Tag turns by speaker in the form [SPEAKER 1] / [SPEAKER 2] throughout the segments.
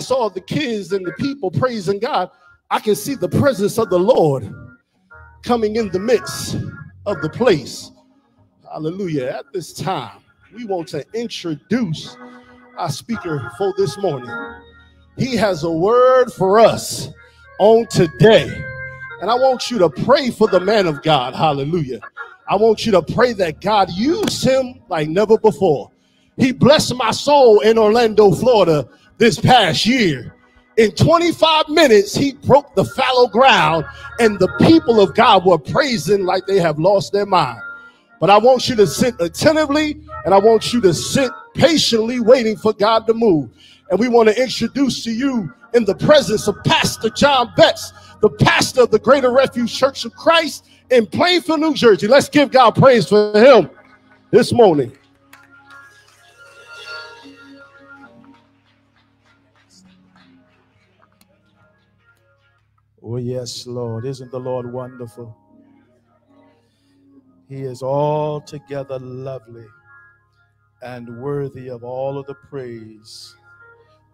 [SPEAKER 1] I saw the kids and the people praising God, I can see the presence of the Lord coming in the midst of the place. Hallelujah. At this time, we want to introduce our speaker for this morning. He has a word for us on today. And I want you to pray for the man of God. Hallelujah. I want you to pray that God use him like never before. He blessed my soul in Orlando, Florida this past year. In 25 minutes, he broke the fallow ground, and the people of God were praising like they have lost their mind. But I want you to sit attentively and I want you to sit patiently waiting for God to move. And we want to introduce to you in the presence of Pastor John Betts, the pastor of the Greater Refuge Church of Christ in Plainfield, New Jersey. Let's give God praise for him this morning.
[SPEAKER 2] Oh, yes, Lord. Isn't the Lord wonderful? He is altogether lovely and worthy of all of the praise,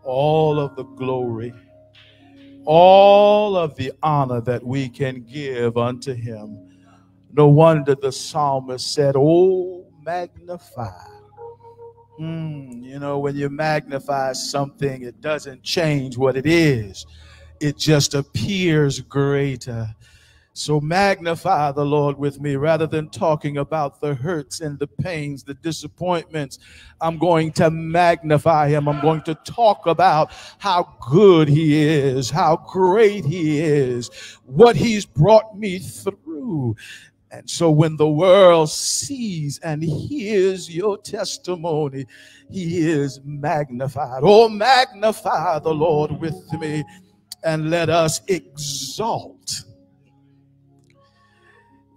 [SPEAKER 2] all of the glory, all of the honor that we can give unto him. No wonder the psalmist said, Oh, magnify. Hmm, you know, when you magnify something, it doesn't change what it is, it just appears greater. So magnify the Lord with me rather than talking about the hurts and the pains, the disappointments. I'm going to magnify him. I'm going to talk about how good he is, how great he is, what he's brought me through. And so when the world sees and hears your testimony, he is magnified. Oh, magnify the Lord with me and let us exalt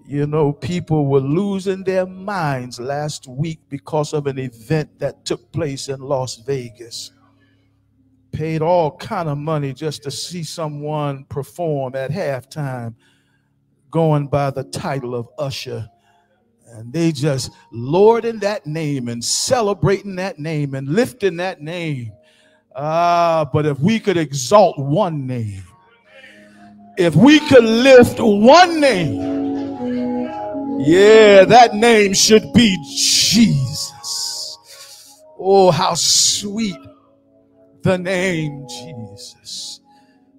[SPEAKER 2] you know, people were losing their minds last week because of an event that took place in Las Vegas. Paid all kind of money just to see someone perform at halftime, going by the title of Usher. And they just lording that name and celebrating that name and lifting that name. Ah, but if we could exalt one name, if we could lift one name, yeah, that name should be Jesus. Oh, how sweet the name Jesus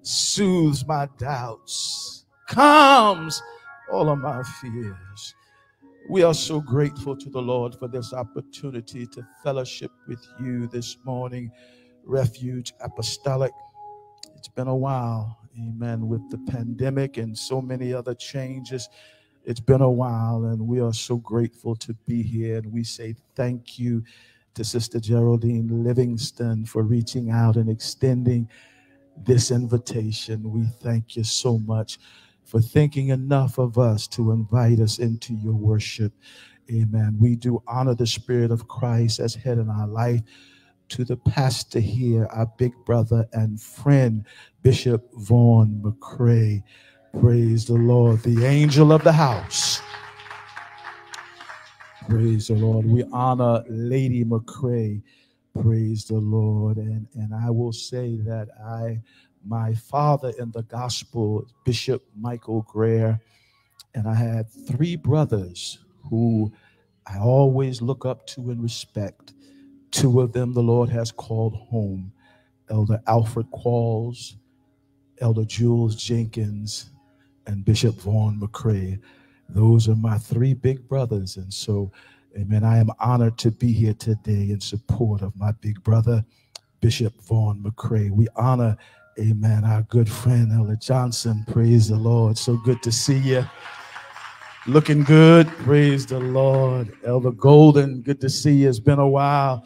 [SPEAKER 2] soothes my doubts, calms all of my fears. We are so grateful to the Lord for this opportunity to fellowship with you this morning, Refuge Apostolic. It's been a while, amen, with the pandemic and so many other changes it's been a while, and we are so grateful to be here. And we say thank you to Sister Geraldine Livingston for reaching out and extending this invitation. We thank you so much for thinking enough of us to invite us into your worship. Amen. We do honor the Spirit of Christ as head in our life. To the pastor here, our big brother and friend, Bishop Vaughn McRae. Praise the Lord, the angel of the house. Praise the Lord. We honor Lady McRae. Praise the Lord. And, and I will say that I, my father in the gospel, Bishop Michael Greer, and I had three brothers who I always look up to and respect. Two of them the Lord has called home Elder Alfred Qualls, Elder Jules Jenkins, and Bishop Vaughn McRae. Those are my three big brothers. And so, amen, I am honored to be here today in support of my big brother, Bishop Vaughn McRae. We honor, amen, our good friend, Elder Johnson. Praise the Lord. So good to see you. Looking good. Praise the Lord. Elder Golden, good to see you. It's been a while.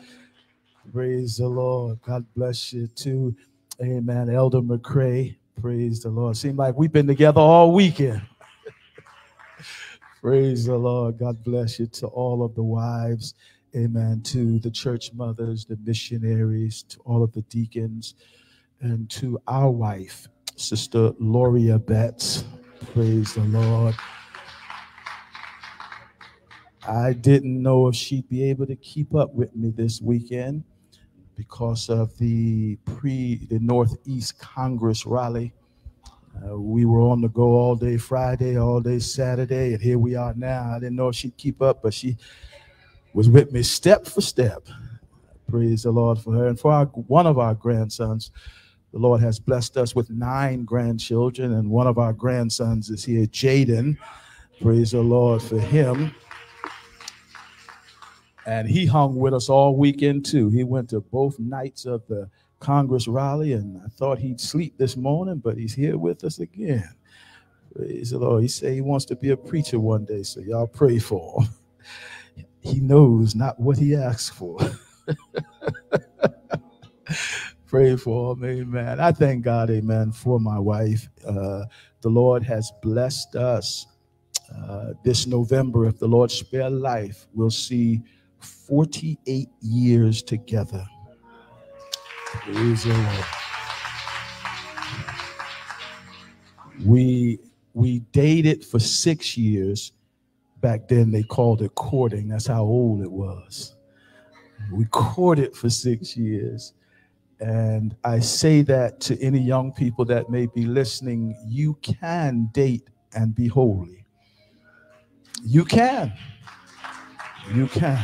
[SPEAKER 2] Praise the Lord. God bless you too. Amen. Elder McRae. Praise the Lord. Seems like we've been together all weekend. Praise the Lord. God bless you to all of the wives. Amen. To the church mothers, the missionaries, to all of the deacons, and to our wife, Sister Loria Betts. Praise the Lord. I didn't know if she'd be able to keep up with me this weekend, because of the pre the Northeast Congress rally. Uh, we were on the go all day Friday, all day Saturday, and here we are now. I didn't know if she'd keep up, but she was with me step for step. Praise the Lord for her and for our, one of our grandsons. The Lord has blessed us with nine grandchildren, and one of our grandsons is here, Jaden. Praise the Lord for him. And he hung with us all weekend too. He went to both nights of the Congress rally, and I thought he'd sleep this morning, but he's here with us again. Praise the Lord. He said he wants to be a preacher one day, so y'all pray for him. He knows not what he asks for. pray for him, amen. I thank God, amen, for my wife. Uh, the Lord has blessed us. Uh, this November, if the Lord spare life, we'll see 48 years together. Praise the Lord. We we dated for six years. Back then they called it courting. That's how old it was. We courted for six years. And I say that to any young people that may be listening, you can date and be holy. You can. You can.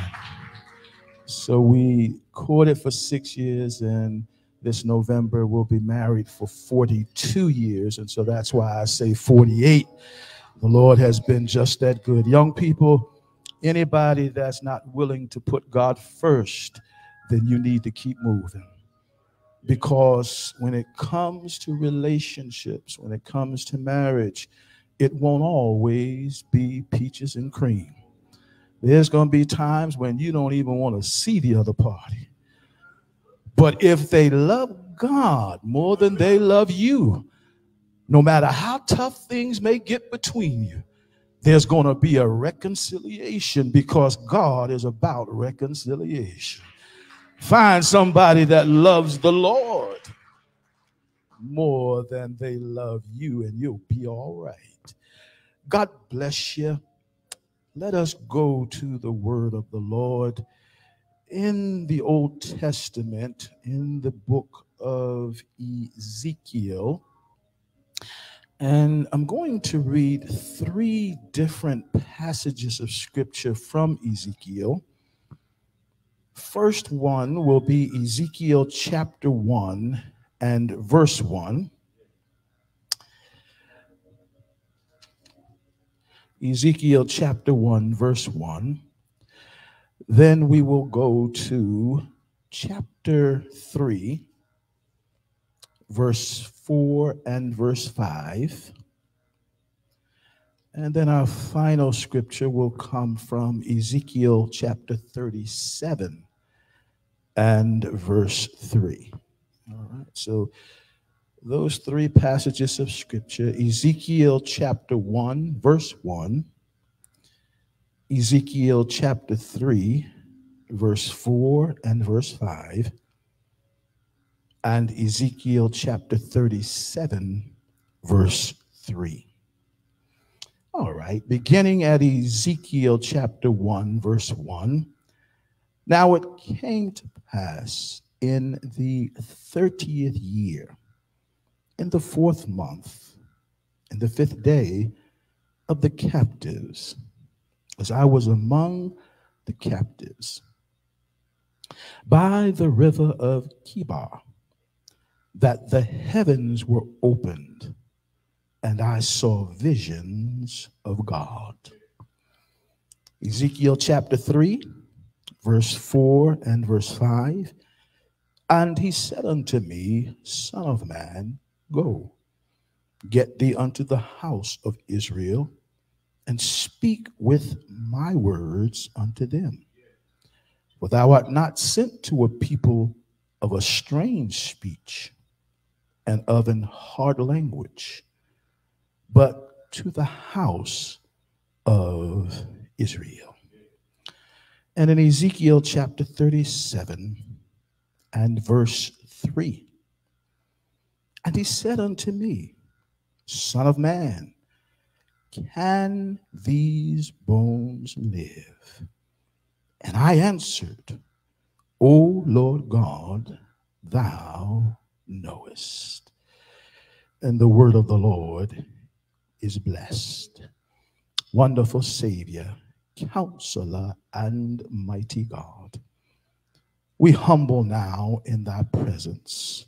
[SPEAKER 2] So we courted for six years, and this November we'll be married for 42 years. And so that's why I say 48. The Lord has been just that good. Young people, anybody that's not willing to put God first, then you need to keep moving. Because when it comes to relationships, when it comes to marriage, it won't always be peaches and cream. There's going to be times when you don't even want to see the other party. But if they love God more than they love you, no matter how tough things may get between you, there's going to be a reconciliation because God is about reconciliation. Find somebody that loves the Lord more than they love you, and you'll be all right. God bless you let us go to the word of the Lord in the Old Testament, in the book of Ezekiel. And I'm going to read three different passages of scripture from Ezekiel. First one will be Ezekiel chapter 1 and verse 1. Ezekiel chapter 1, verse 1. Then we will go to chapter 3, verse 4 and verse 5. And then our final scripture will come from Ezekiel chapter 37 and verse 3. All right, so those three passages of scripture Ezekiel chapter 1, verse 1, Ezekiel chapter 3, verse 4 and verse 5, and Ezekiel chapter 37, verse 3. All right, beginning at Ezekiel chapter 1, verse 1. Now it came to pass in the 30th year in the fourth month, in the fifth day of the captives, as I was among the captives, by the river of Chebar, that the heavens were opened, and I saw visions of God. Ezekiel chapter 3, verse 4 and verse 5. And he said unto me, Son of man, Go, get thee unto the house of Israel, and speak with my words unto them. For thou art not sent to a people of a strange speech and of an hard language, but to the house of Israel. And in Ezekiel chapter 37 and verse 3, and he said unto me, Son of man, can these bones live? And I answered, O Lord God, thou knowest. And the word of the Lord is blessed. Wonderful Savior, Counselor, and Mighty God. We humble now in thy presence.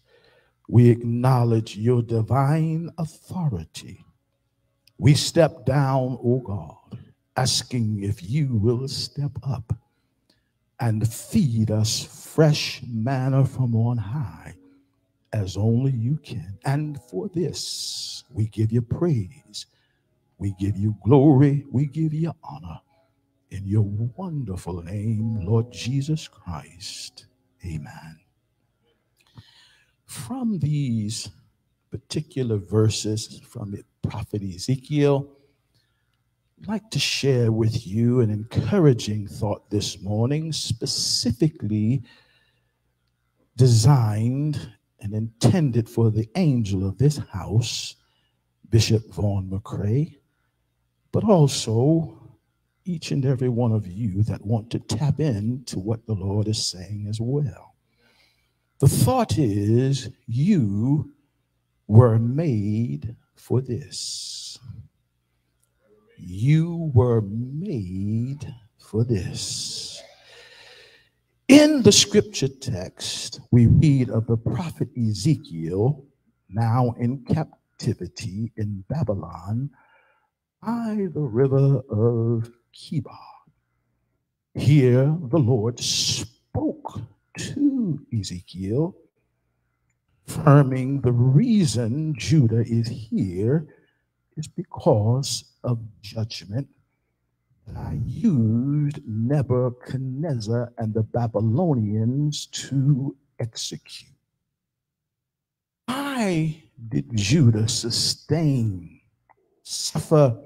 [SPEAKER 2] We acknowledge your divine authority. We step down, O God, asking if you will step up and feed us fresh manna from on high as only you can. And for this, we give you praise, we give you glory, we give you honor. In your wonderful name, Lord Jesus Christ. Amen. From these particular verses from the prophet Ezekiel, I'd like to share with you an encouraging thought this morning, specifically designed and intended for the angel of this house, Bishop Vaughn McRae, but also each and every one of you that want to tap into what the Lord is saying as well. The thought is you were made for this. You were made for this. In the scripture text, we read of the prophet Ezekiel, now in captivity in Babylon, by the river of Chebar. Here the Lord spoke Ezekiel, affirming the reason Judah is here is because of judgment that I used Nebuchadnezzar and the Babylonians to execute. Why did Judah sustain, suffer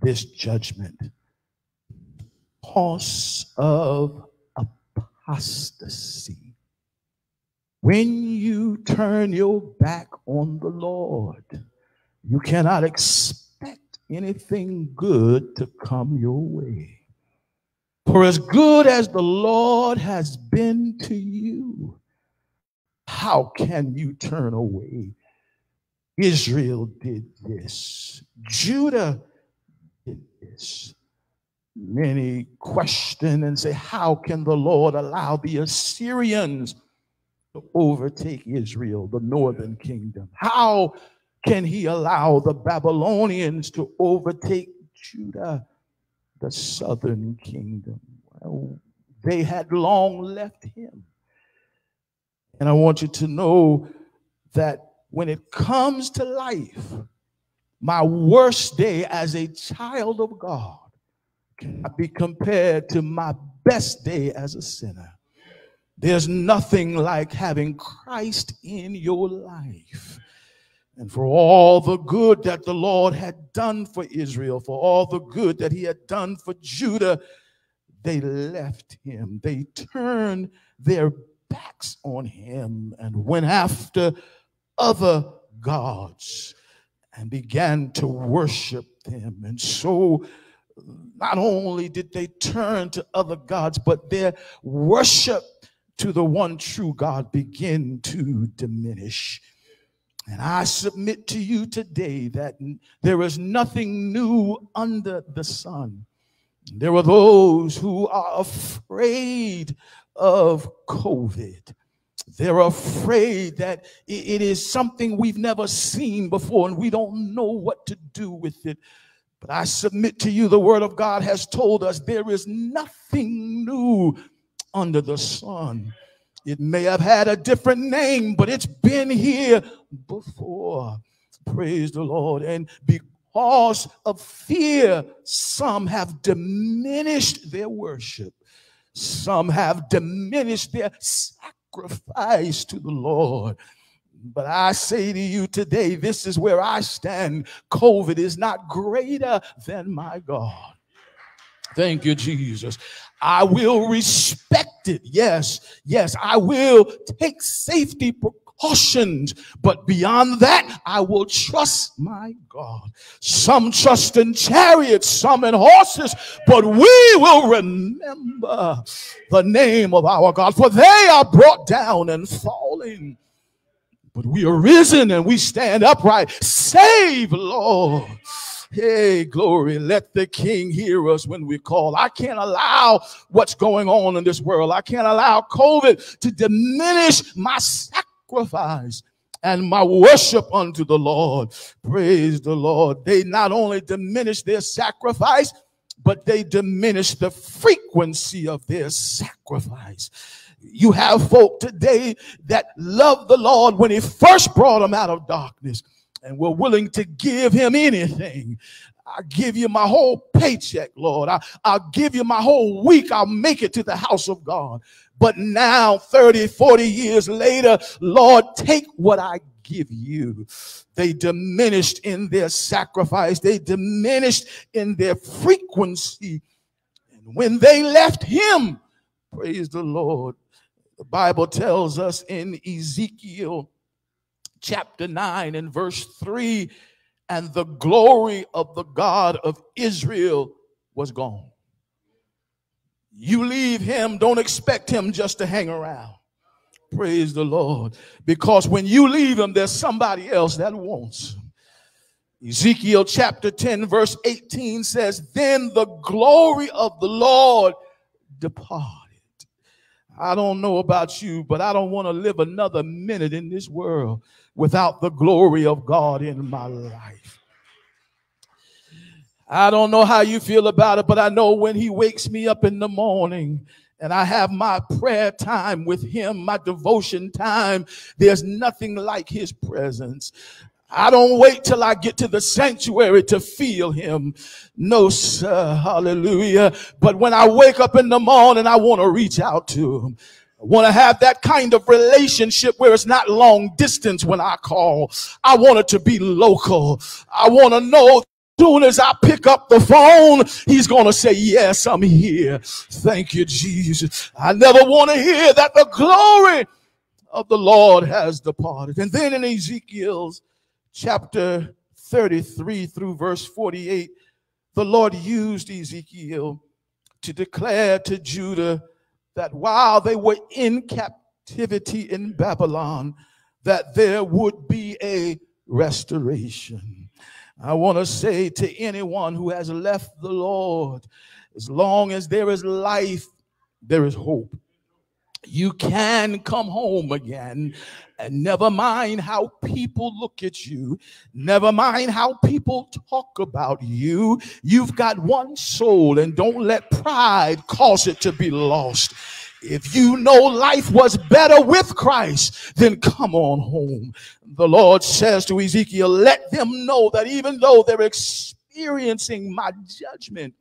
[SPEAKER 2] this judgment? Because of apostasy. When you turn your back on the Lord, you cannot expect anything good to come your way. For as good as the Lord has been to you, how can you turn away? Israel did this, Judah did this. Many question and say, How can the Lord allow the Assyrians to overtake Israel, the northern kingdom? How can he allow the Babylonians to overtake Judah, the southern kingdom? Well, they had long left him. And I want you to know that when it comes to life, my worst day as a child of God cannot be compared to my best day as a sinner. There's nothing like having Christ in your life. And for all the good that the Lord had done for Israel, for all the good that he had done for Judah, they left him. They turned their backs on him and went after other gods and began to worship them. And so not only did they turn to other gods, but their worship to the one true God begin to diminish. And I submit to you today that there is nothing new under the sun. There are those who are afraid of COVID. They're afraid that it is something we've never seen before and we don't know what to do with it. But I submit to you, the word of God has told us there is nothing new under the sun. It may have had a different name, but it's been here before. Praise the Lord. And because of fear, some have diminished their worship, some have diminished their sacrifice to the Lord. But I say to you today, this is where I stand. COVID is not greater than my God. Thank you, Jesus. I will respect it. Yes, yes, I will take safety precautions. But beyond that, I will trust my God. Some trust in chariots, some in horses, but we will remember the name of our God, for they are brought down and falling. But we are risen and we stand upright. Save, Lord. Hey, glory. Let the king hear us when we call. I can't allow what's going on in this world. I can't allow COVID to diminish my sacrifice and my worship unto the Lord. Praise the Lord. They not only diminish their sacrifice, but they diminish the frequency of their sacrifice. You have folk today that love the Lord when he first brought them out of darkness and we're willing to give him anything. I'll give you my whole paycheck, Lord. I, I'll give you my whole week. I'll make it to the house of God. But now, 30, 40 years later, Lord, take what I give you. They diminished in their sacrifice, they diminished in their frequency. And when they left Him, praise the Lord, the Bible tells us in Ezekiel chapter 9 and verse 3 and the glory of the God of Israel was gone. You leave him, don't expect him just to hang around. Praise the Lord. Because when you leave him, there's somebody else that wants. Ezekiel chapter 10, verse 18 says, Then the glory of the Lord departed. I don't know about you, but I don't want to live another minute in this world without the glory of God in my life. I don't know how you feel about it, but I know when He wakes me up in the morning and I have my prayer time with Him, my devotion time, there's nothing like His presence. I don't wait till I get to the sanctuary to feel him. No, sir. Hallelujah. But when I wake up in the morning, I want to reach out to him. Want to have that kind of relationship where it's not long distance when I call. I want it to be local. I want to know soon as I pick up the phone, he's going to say, Yes, I'm here. Thank you, Jesus. I never want to hear that the glory of the Lord has departed. And then in Ezekiel's chapter 33 through verse 48, the Lord used Ezekiel to declare to Judah that while they were in captivity in Babylon, that there would be a restoration. I want to say to anyone who has left the Lord, as long as there is life, there is hope. You can come home again and never mind how people look at you, never mind how people talk about you. You've got one soul, and don't let pride cause it to be lost. If you know life was better with Christ, then come on home. The Lord says to Ezekiel, let them know that even though they're experiencing my judgment,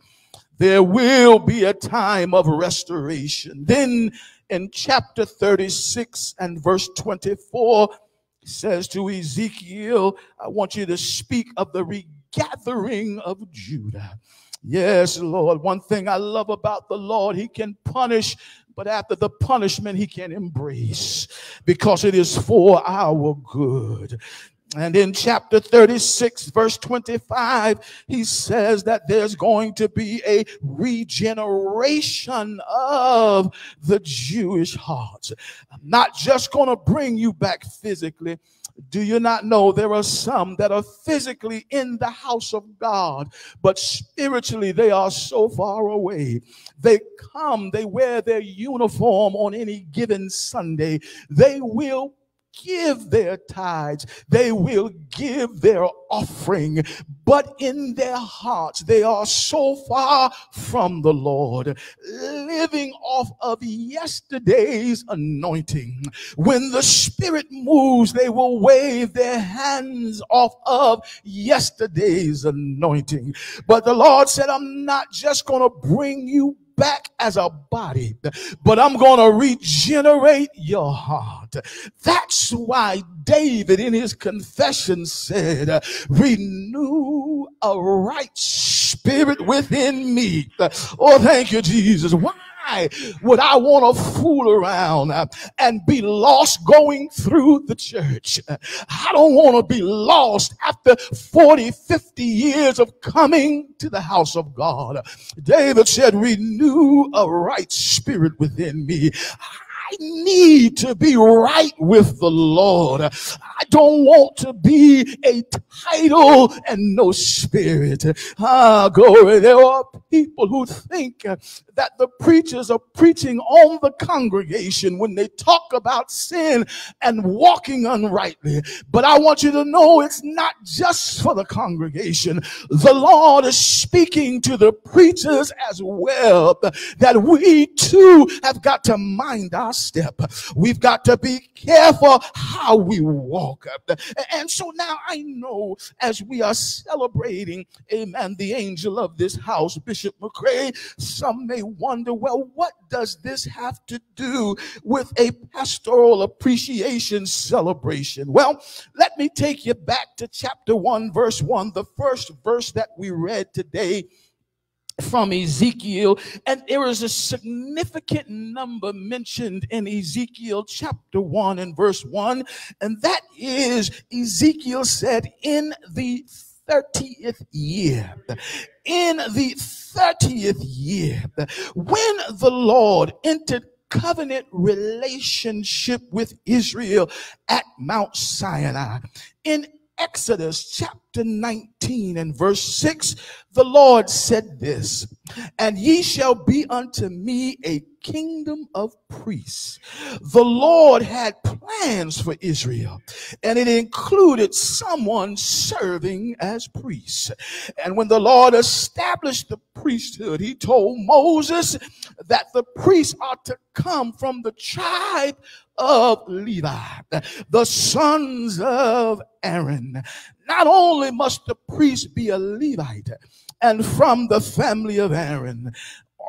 [SPEAKER 2] there will be a time of restoration. Then in chapter 36 and verse 24 says to Ezekiel, I want you to speak of the regathering of Judah. Yes, Lord. One thing I love about the Lord, He can punish, but after the punishment, He can embrace because it is for our good. And in chapter 36, verse 25, he says that there's going to be a regeneration of the Jewish heart. I'm not just going to bring you back physically. Do you not know there are some that are physically in the house of God, but spiritually they are so far away? They come, they wear their uniform on any given Sunday. They will give their tithes, they will give their offering, but in their hearts they are so far from the Lord, living off of yesterday's anointing. When the Spirit moves, they will wave their hands off of yesterday's anointing. But the Lord said, I'm not just going to bring you back as a body, but I'm going to regenerate your heart. That's why David in his confession said, renew a right spirit within me. Oh, thank you, Jesus. Why? Why would I want to fool around and be lost going through the church? I don't want to be lost after 40, 50 years of coming to the house of God. David said, renew a right spirit within me. I need to be right with the Lord. I don't want to be a title and no spirit. Ah, glory. There are people who think that the preachers are preaching on the congregation when they talk about sin and walking unrightly. But I want you to know it's not just for the congregation. The Lord is speaking to the preachers as well that we too have got to mind our step. We've got to be careful how we walk. And so now I know as we are celebrating, amen, the angel of this house, Bishop McRae, some may wonder, well, what does this have to do with a pastoral appreciation celebration? Well, let me take you back to chapter 1, verse 1, the first verse that we read today from Ezekiel, and there is a significant number mentioned in Ezekiel chapter 1 and verse 1, and that is Ezekiel said, In the 30th year, in the 30th year, when the Lord entered covenant relationship with Israel at Mount Sinai, in Exodus chapter 19 and verse 6, the Lord said this, and ye shall be unto me a kingdom of priests. The Lord had plans for Israel, and it included someone serving as priests. And when the Lord established the priesthood, he told Moses that the priests are to come from the tribe of Levi, the sons of Aaron. Not only must the priest be a Levite and from the family of Aaron,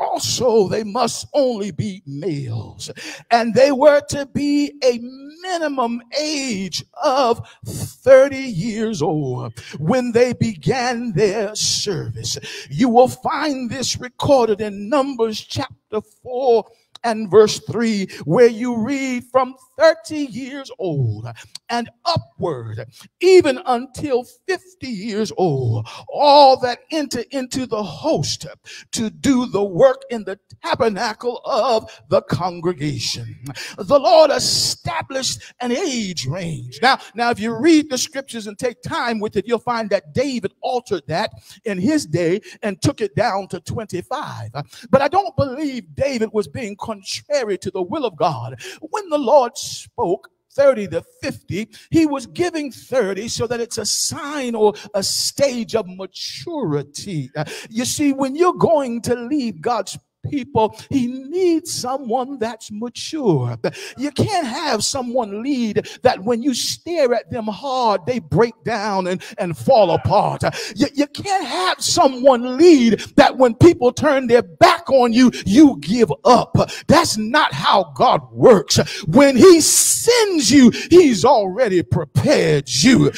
[SPEAKER 2] also they must only be males and they were to be a minimum age of 30 years old when they began their service you will find this recorded in numbers chapter 4 and verse 3, where you read from 30 years old and upward, even until 50 years old, all that enter into the host to do the work in the tabernacle of the congregation. The Lord established an age range. Now, now, if you read the scriptures and take time with it, you'll find that David altered that in his day and took it down to 25. But I don't believe David was being contrary to the will of God. When the Lord spoke, 30 to 50, he was giving 30 so that it's a sign or a stage of maturity. You see, when you're going to leave God's people, he needs someone that's mature. You can't have someone lead that when you stare at them hard, they break down and, and fall apart. You, you can't have someone lead that when people turn their back on you, you give up. That's not how God works. When he sends you, he's already prepared you.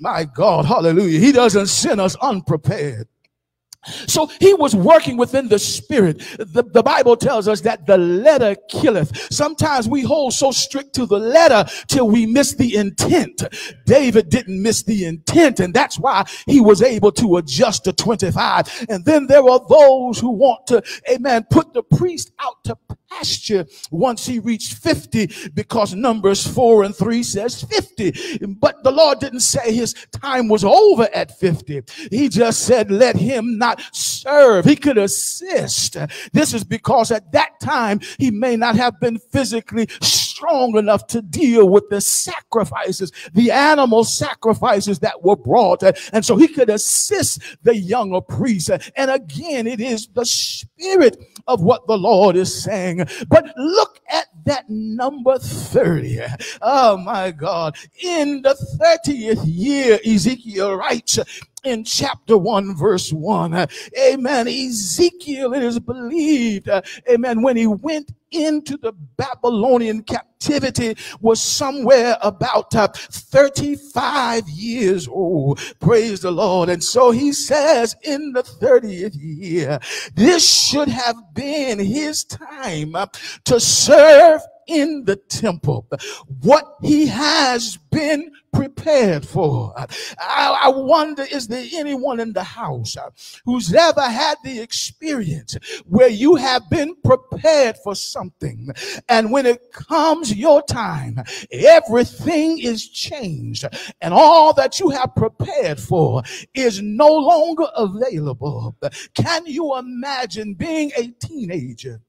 [SPEAKER 2] My God, hallelujah. He doesn't send us unprepared. So he was working within the spirit. The, the Bible tells us that the letter killeth. Sometimes we hold so strict to the letter till we miss the intent. David didn't miss the intent, and that's why he was able to adjust to 25. And then there are those who want to, amen, put the priest out to pasture once he reached 50 because Numbers 4 and 3 says 50. But the Lord didn't say his time was over at 50. He just said, let him not serve. He could assist. This is because at that time he may not have been physically strong enough to deal with the sacrifices, the animal sacrifices that were brought. And so he could assist the younger priest. And again, it is the spirit of what the Lord is saying. But look at that number 30. Oh my God. In the 30th year, Ezekiel writes, in chapter 1, verse 1. Amen. Ezekiel, it is believed, amen, when he went into the Babylonian captivity was somewhere about uh, 35 years old. Praise the Lord. And so he says in the 30th year, this should have been his time uh, to serve in the temple. What he has been prepared for. I, I, wonder, is there anyone in the house uh, who's ever had the experience where you have been prepared for something and when it comes your time, everything is changed and all that you have prepared for is no longer available. Can you imagine being a teenager?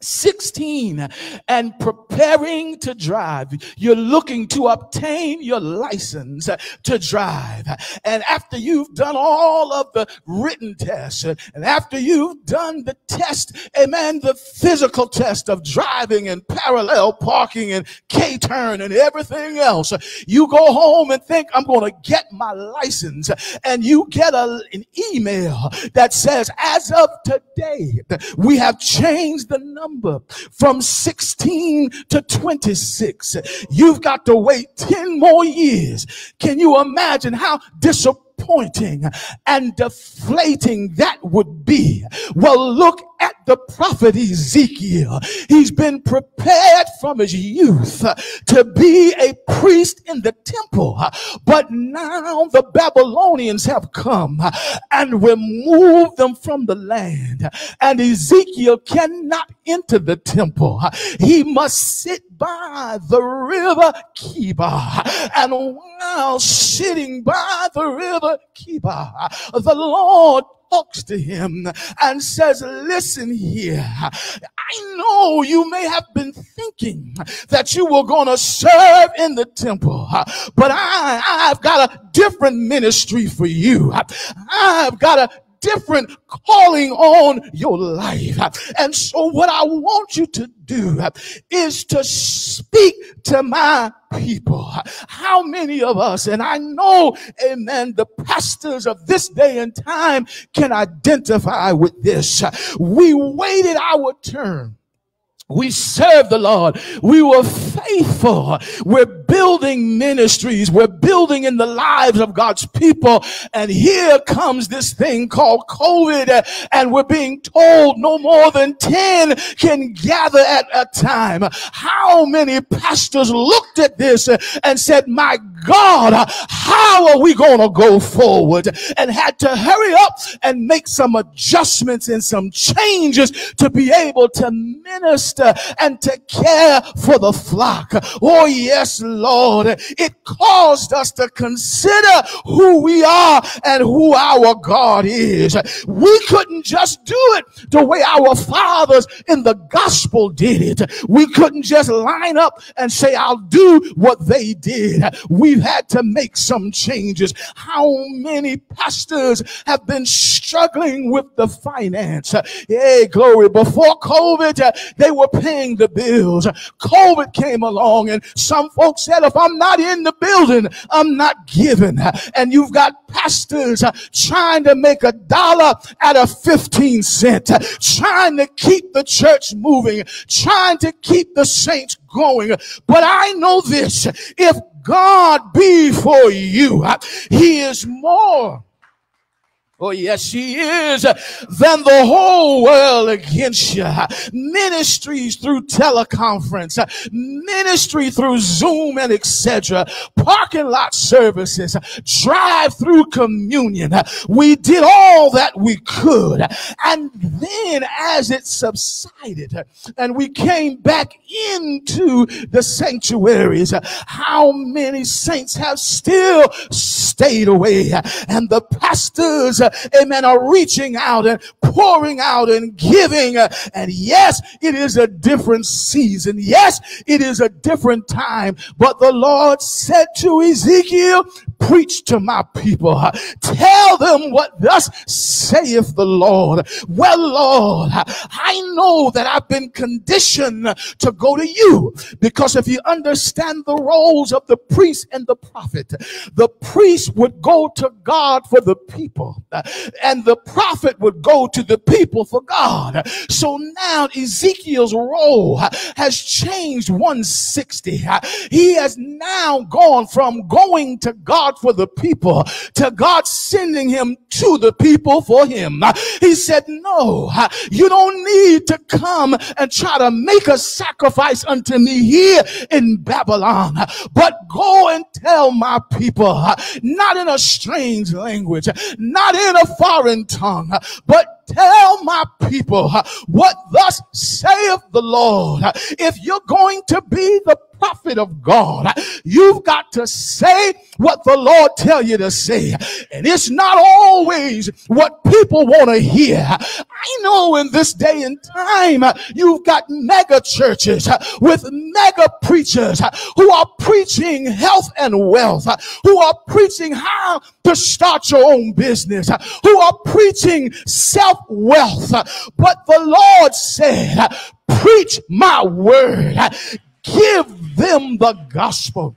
[SPEAKER 2] 16 and preparing to drive. You're looking to obtain your license to drive. And after you've done all of the written tests and after you've done the test, amen, the physical test of driving and parallel parking and K-turn and everything else, you go home and think, I'm going to get my license. And you get a, an email that says, as of today, we have changed the number number from 16 to 26. You've got to wait 10 more years. Can you imagine how disappointing? disappointing and deflating that would be. Well, look at the prophet Ezekiel. He's been prepared from his youth to be a priest in the temple. But now the Babylonians have come and removed them from the land. And Ezekiel cannot enter the temple. He must sit by the river Chebar. And while sitting by the river Chebar, the Lord talks to him and says, listen here. I know you may have been thinking that you were going to serve in the temple, but I, I've got a different ministry for you. I've got a different calling on your life. And so what I want you to do is to speak to my people. How many of us, and I know, amen, the pastors of this day and time can identify with this. We waited our turn we serve the Lord. We were faithful. We're building ministries. We're building in the lives of God's people. And here comes this thing called COVID. And we're being told no more than 10 can gather at a time. How many pastors looked at this and said, my God, how are we going to go forward? And had to hurry up and make some adjustments and some changes to be able to minister Uh, and to care for the flock. Oh, yes, Lord. It caused us to consider who we are and who our God is. We couldn't just do it the way our fathers in the gospel did it. We couldn't just line up and say, I'll do what they did. We've had to make some changes. How many pastors have been struggling with the finance? Hey, glory. Before COVID, they were paying the bills. COVID came along and some folks said, if I'm not in the building, I'm not giving. And you've got pastors trying to make a dollar out of 15 cent, trying to keep the church moving, trying to keep the saints going. But I know this, if God be for you, he is more Oh, yes, he is. Than the whole world against you. Ministries through teleconference, ministry through Zoom and etc. Parking lot services, drive through communion. We did all that we could. And then as it subsided and we came back into the sanctuaries, how many saints have still stayed away and the pastors Uh, amen, are reaching out and pouring out and giving. Uh, and yes, it is a different season. Yes, it is a different time. But the Lord said to Ezekiel, Preach to my people. Uh, tell them what thus saith the Lord. Well, Lord, I know that I've been conditioned to go to you because if you understand the roles of the priest and the prophet, the priest would go to God for the people uh, and the prophet would go to the people for God. So now Ezekiel's role uh, has changed 160. He has now gone from going to God for the people to God sending him to the people for him. He said, No, you don't need to come and try to make a sacrifice unto me here in Babylon, but go and tell my people, not in a strange language, not in a foreign tongue, but tell my people what thus saith the Lord. If you're going to be the prophet of God. You've got to say what the Lord tell you to say. And it's not always what people want to hear. I know in this day and time, you've got mega churches with mega preachers who are preaching health and wealth, who are preaching how to start your own business, who are preaching self wealth. But the Lord said, preach my word. Give them the gospel.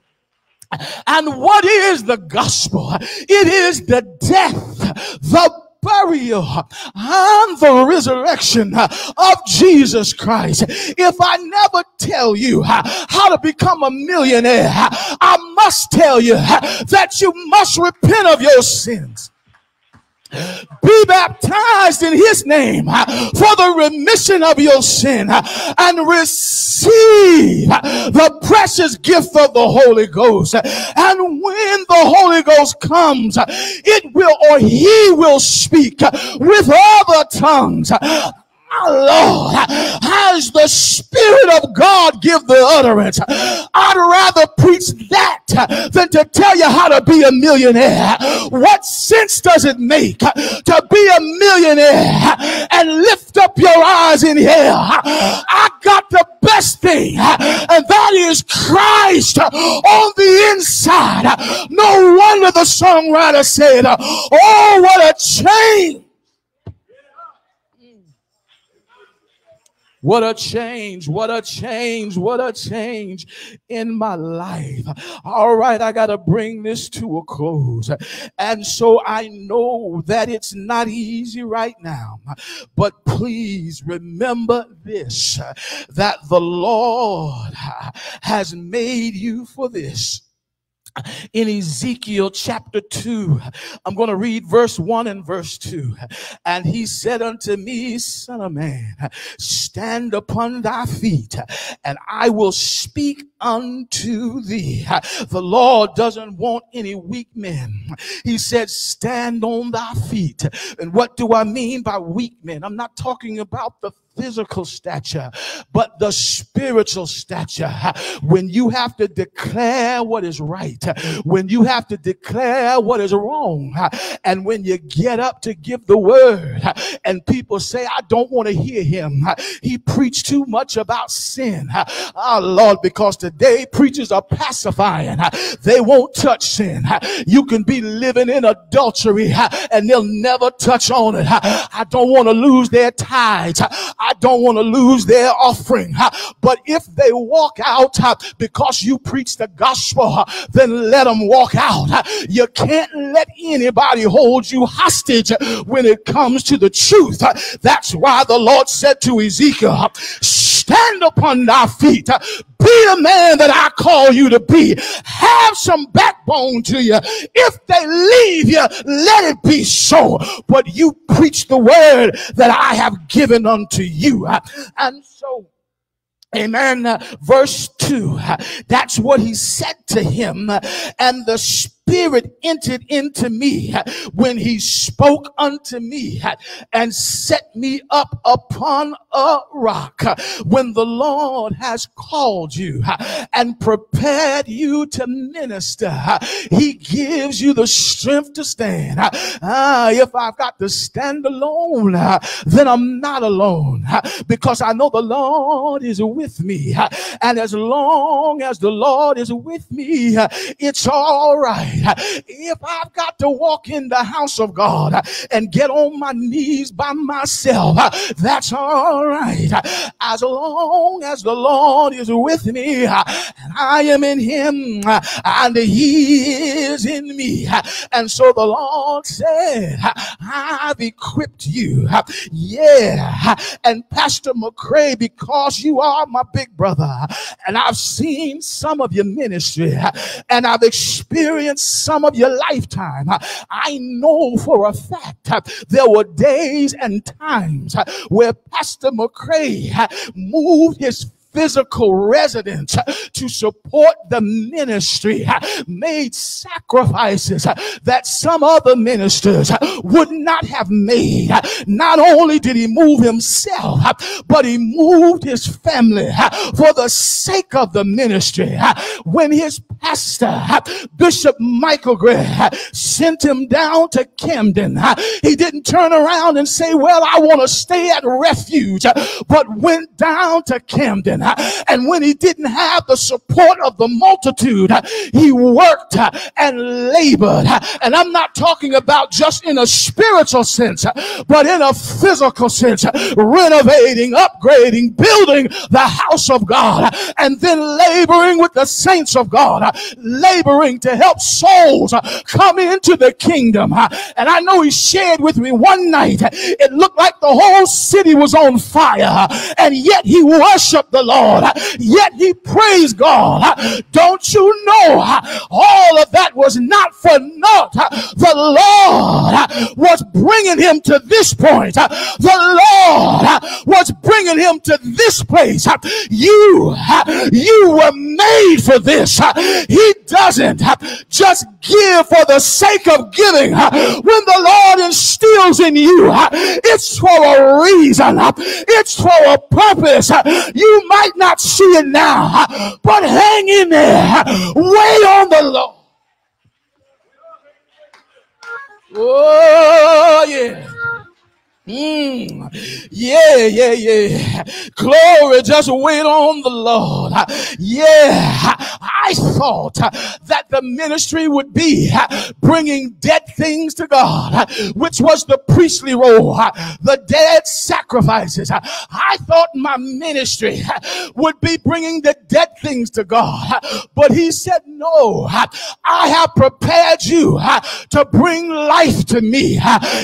[SPEAKER 2] And what is the gospel? It is the death, the burial and the resurrection of Jesus Christ. If I never tell you how to become a millionaire, I must tell you that you must repent of your sins be baptized in his name uh, for the remission of your sin uh, and receive uh, the precious gift of the Holy Ghost. And when the Holy Ghost comes, it will or he will speak with other tongues Lord, as the Spirit of God give the utterance, I'd rather preach that than to tell you how to be a millionaire. What sense does it make to be a millionaire and lift up your eyes in here? I got the best thing, and that is Christ on the inside. No wonder the songwriter said, Oh, what a change What a change, what a change, what a change in my life. All right, I got to bring this to a close. And so I know that it's not easy right now, but please remember this that the Lord has made you for this in Ezekiel chapter 2. I'm going to read verse 1 and verse 2. And he said unto me, Son of man, stand upon thy feet, and I will speak unto thee. The Lord doesn't want any weak men. He said, Stand on thy feet. And what do I mean by weak men? I'm not talking about the physical stature, but the spiritual stature. When you have to declare what is right, when you have to declare what is wrong, and when you get up to give the word, and people say, I don't want to hear him. He preached too much about sin. Oh Lord, because today preachers are pacifying. They won't touch sin. You can be living in adultery and they'll never touch on it. I don't want to lose their tithes. Don't want to lose their offering. But if they walk out because you preach the gospel, then let them walk out. You can't let anybody hold you hostage when it comes to the truth. That's why the Lord said to Ezekiel, stand upon thy feet. Be the man that I call you to be. Have some backbone to you. If they leave you, let it be so. But you preach the word that I have given unto you. And so Amen. Verse 2. That's what he said to him. And the Spirit entered into me when he spoke unto me and set me up upon a rock. When the Lord has called you and prepared you to minister, he gives you the strength to stand. Ah, if I've got to stand alone, then I'm not alone because I know the Lord is with me. And as long as the Lord is with me, it's all right. If I've got to walk in the house of God and get on my knees by myself, that's all right. As long as the Lord is with me and I am in him and he is in me. And so the Lord said, I've equipped you. Yeah. And Pastor McRae, because you are my big brother and I've seen some of your ministry and I've experienced some of your lifetime, I know for a fact there were days and times where Pastor McRae moved his physical residence uh, to support the ministry, uh, made sacrifices uh, that some other ministers would not have made. Not only did he move himself, but he moved his family for the sake of the ministry. When his pastor, Bishop Michael Gray, sent him down to Camden, he didn't turn around and say, Well, I want to stay at refuge, but went down to Camden. And when he didn't have the support of the multitude, he worked and labored. And I'm not talking about just in a spiritual sense, but in a physical sense, renovating, upgrading, building the house of God, and then laboring with the saints of God, laboring to help souls come into the kingdom. And I know he shared with me one night, it looked like the whole city was on fire, and yet he worshiped the Lord, yet he praised God. Don't you know all of that was not for naught? The Lord was bringing him to this point. The Lord was bringing him to this place. You, you were made for this. He doesn't just give for the sake of giving. When the Lord instills in you, it's for a reason. It's for a purpose. You might not see it now, but hang in there. Wait on the Lord. Oh, yeah. Mm. Yeah, yeah, yeah. Glory, just wait on the Lord. Yeah, I thought that the ministry would be bringing dead things to God, which was the priestly role, the dead sacrifices. I thought my ministry would be bringing the dead things to God, but he said, no, I have prepared you to bring life to me.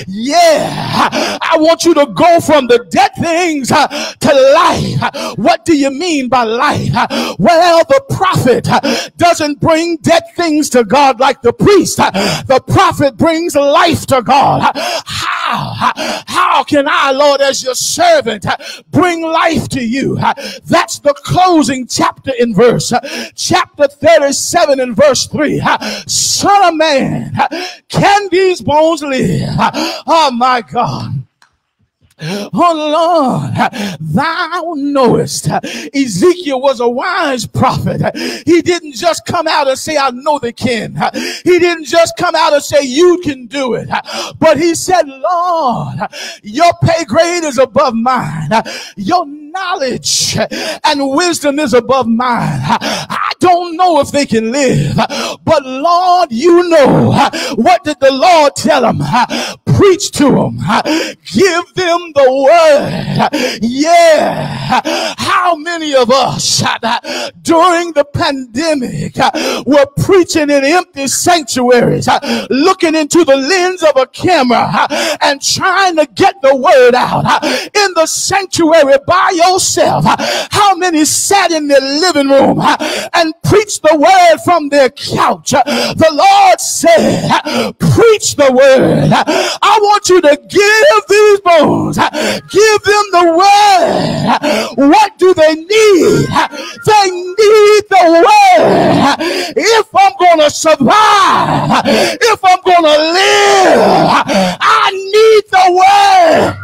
[SPEAKER 2] Yeah, I I want you to go from the dead things uh, to life. What do you mean by life? Well, the prophet uh, doesn't bring dead things to God like the priest. Uh, the prophet brings life to God. How? How can I, Lord, as your servant, uh, bring life to you? Uh, that's the closing chapter in verse, chapter 37 and verse 3. Son of man, can these bones live? Oh my God. Oh Lord, thou knowest. Ezekiel was a wise prophet. He didn't just come out and say, I know the kin. He didn't just come out and say, you can do it. But he said, Lord, your pay grade is above mine. Your knowledge and wisdom is above mine. I don't know if they can live, but Lord, you know. What did the Lord tell them? Preach to them. Give them the word. Yeah. How many of us during the pandemic were preaching in empty sanctuaries, looking into the lens of a camera and trying to get the word out in the sanctuary by yourself? How many sat in their living room and preached the word from their couch? The Lord said, preach the word. I want you to give these bones Give them the word. What do they need? They need the word. If I'm going to survive, if I'm going to live, I need the word.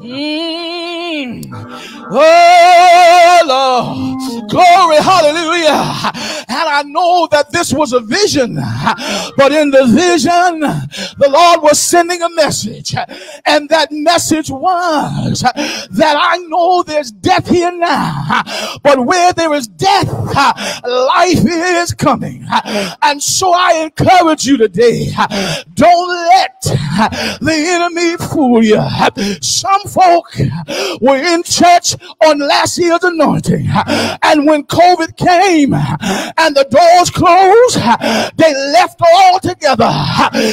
[SPEAKER 2] Mm. Oh Lord, glory, hallelujah. And I know that this was a vision, but in the vision, the Lord was sending a message. And that message was that I know there's death here now, but where there is death, life is coming. And so I encourage you today, don't let the enemy fool you. Some folk were in church on last year's anointing. And when COVID came and the doors closed, they left all together.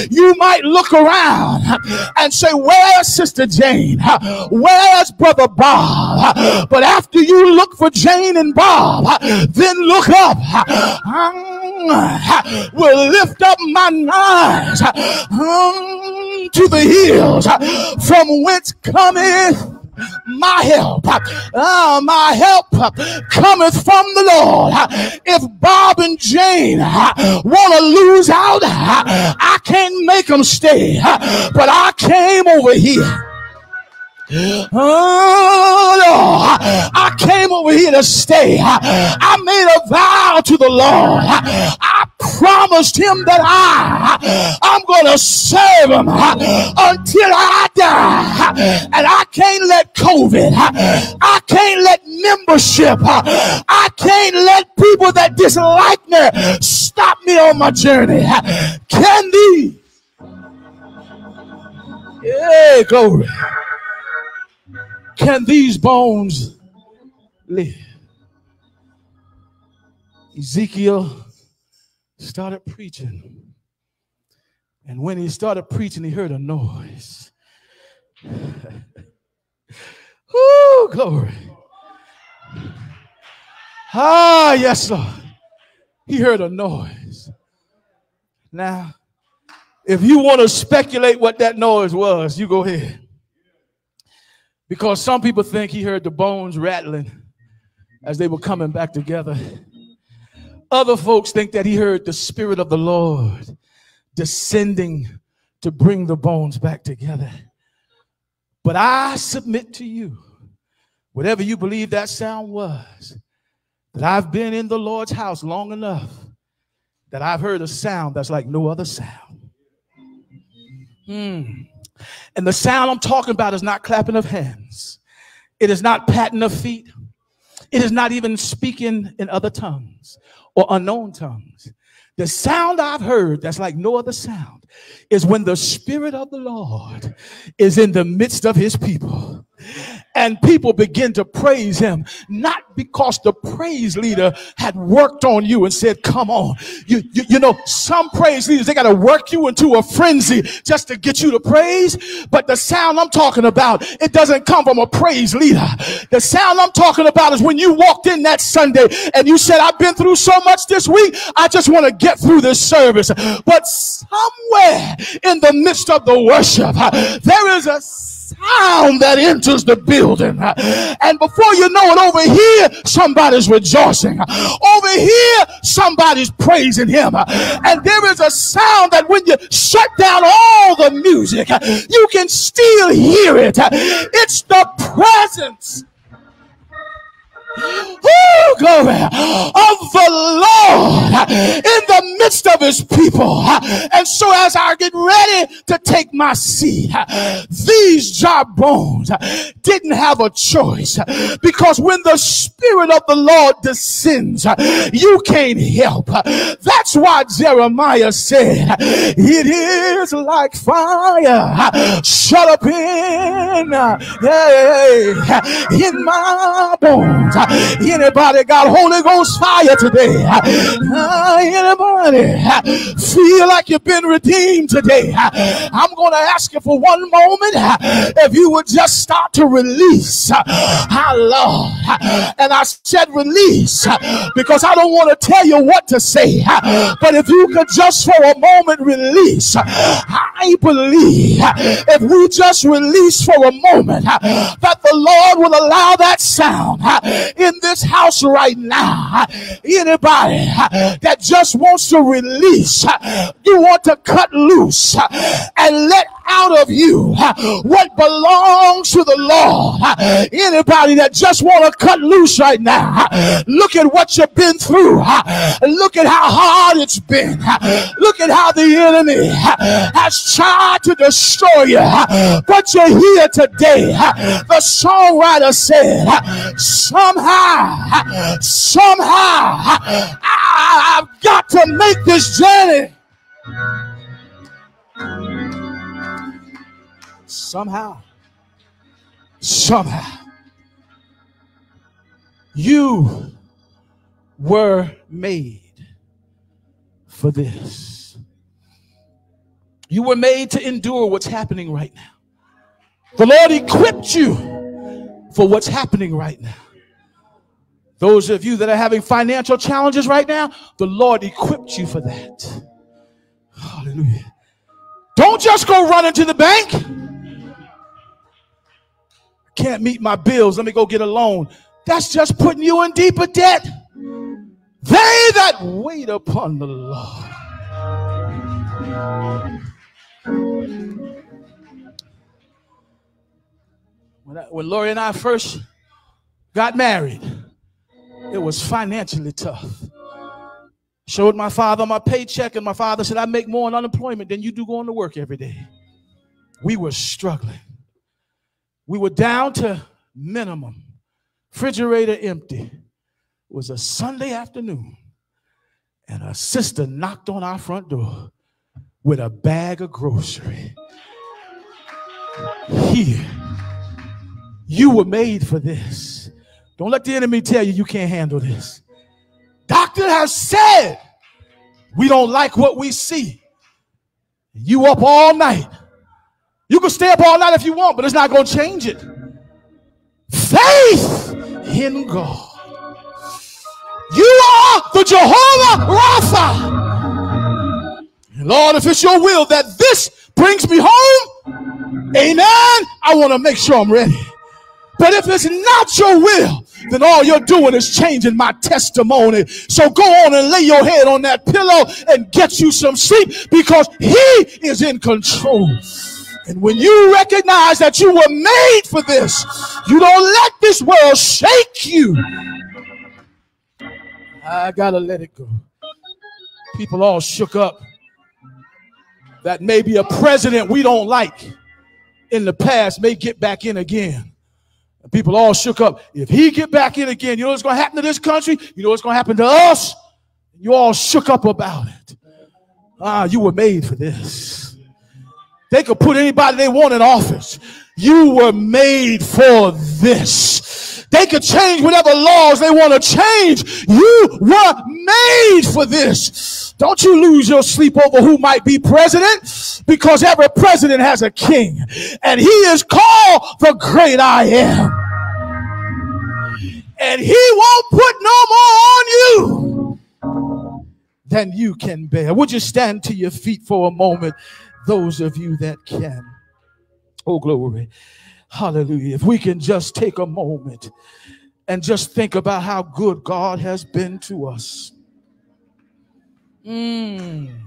[SPEAKER 2] You might look around and say, Where's Sister Jane? Where's Brother Bob? But after you look for Jane and Bob, then look up. Will lift up my eyes um, to the hills uh, from whence cometh my help. Uh, ah, my help uh, cometh from the Lord. Uh, if Bob and Jane want to lose out, I can't make them stay. But I came over here. Oh Lord, I came over here to stay. I made a vow to the Lord. I promised him that I I'm gonna serve him until I die. And I can't let COVID, I can't let membership, I can't let people that dislike me stop me on my journey. Can these? Yeah, glory. Can these bones live? Ezekiel started preaching. And when he started preaching, he heard a noise. oh, glory. Ah, yes, Lord. He heard a noise. Now, if you want to speculate what that noise was, you go ahead. Because some people think he heard the bones rattling as they were coming back together. Other folks think that he heard the Spirit of the Lord descending to bring the bones back together. But I submit to you, whatever you believe that sound was, that I've been in the Lord's house long enough that I've heard a sound that's like no other sound. Hmm. And the sound I'm talking about is not clapping of hands, it is not patting of feet, it is not even speaking in other tongues or unknown tongues. The sound I've heard that's like no other sound is when the Spirit of the Lord is in the midst of his people and people begin to praise him, not because the praise leader had worked on you and said, come on. You, you, you know, some praise leaders, they got to work you into a frenzy just to get you to praise. But the sound I'm talking about, it doesn't come from a praise leader. The sound I'm talking about is when you walked in that Sunday and you said, I've been through so much this week. I just want to get through this service. But somewhere in the midst of the worship, there is a sound that enters the building. And before you know it, over here, somebody's rejoicing. Over here, somebody's praising him. And there is a sound that when you shut down all the music, you can still hear it. It's the presence Oh, glory of the Lord in the midst of his people. And so as I get ready to take my seat, these dry bones didn't have a choice because when the spirit of the Lord descends, you can't help. That's why Jeremiah said, it is like fire shut up in, yeah, in my bones. Anybody got Holy Ghost fire today? Uh, anybody feel like you've been redeemed today? I'm going to ask you for one moment if you would just start to release. Our Lord. And I said release because I don't want to tell you what to say. But if you could just for a moment release, I believe if we just release for a moment that the Lord will allow that sound in this house right now, anybody that just wants to release, you want to cut loose and let out of you what belongs to the Lord. Anybody that just want to cut loose right now, look at what you've been through. Look at how hard it's been. Look at how the enemy has tried to destroy you. But you're here today. The songwriter said, somehow, somehow, I've got to make this journey. Somehow, somehow, you were made for this. You were made to endure what's happening right now. The Lord equipped you for what's happening right now. Those of you that are having financial challenges right now, the Lord equipped you for that. Hallelujah. Don't just go run into the bank. Can't meet my bills. Let me go get a loan. That's just putting you in deeper debt. They that wait upon the Lord. When, I, when Lori and I first got married, it was financially tough. Showed my father my paycheck, and my father said, I make more on unemployment than you do going to work every day. We were struggling. We were down to minimum. Refrigerator empty. It was a Sunday afternoon, and a sister knocked on our front door with a bag of grocery. Here, you were made for this. Don't let the enemy tell you you can't handle this. Doctor has said we don't like what we see. You up all night. You can stay up all night if you want, but it's not going to change it. Faith in God. You are the Jehovah Rapha. Lord, if it's your will that this brings me home, amen, I want to make sure I'm ready. But if it's not your will, then all you're doing is changing my testimony. So go on and lay your head on that pillow and get you some sleep because He is in control. And when you recognize that you were made for this, you don't let this world shake you. I gotta let it go. People all shook up. That maybe a president we don't like in the past may get back in again. People all shook up. If he get back in again, you know what's going to happen to this country? You know what's going to happen to us? You all shook up about it. Ah, you were made for this. They could put anybody they want in office. You were made for this. They could change whatever laws they want to change. You were made for this. Don't you lose your sleep over who might be president because every president has a king and he is called the great I am. And he won't put no more on you than you can bear. Would you stand to your feet for a moment? Those of you that can. Oh, glory. Hallelujah. If we can just take a moment and just think about how good God has been to us. Mm.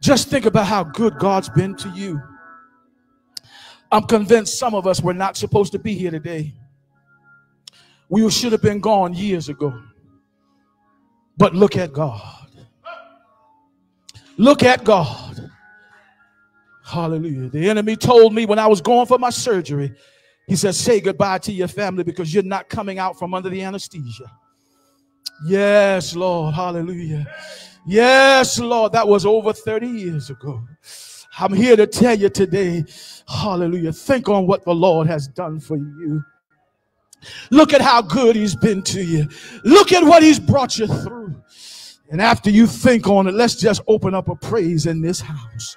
[SPEAKER 2] Just think about how good God's been to you. I'm convinced some of us were not supposed to be here today. We should have been gone years ago. But look at God. Look at God. Hallelujah. The enemy told me when I was going for my surgery, he said, Say goodbye to your family because you're not coming out from under the anesthesia. Yes, Lord. Hallelujah. Yes, Lord. That was over 30 years ago. I'm here to tell you today, hallelujah. Think on what the Lord has done for you. Look at how good he's been to you. Look at what he's brought you through. And after you think on it, let's just open up a praise in this house.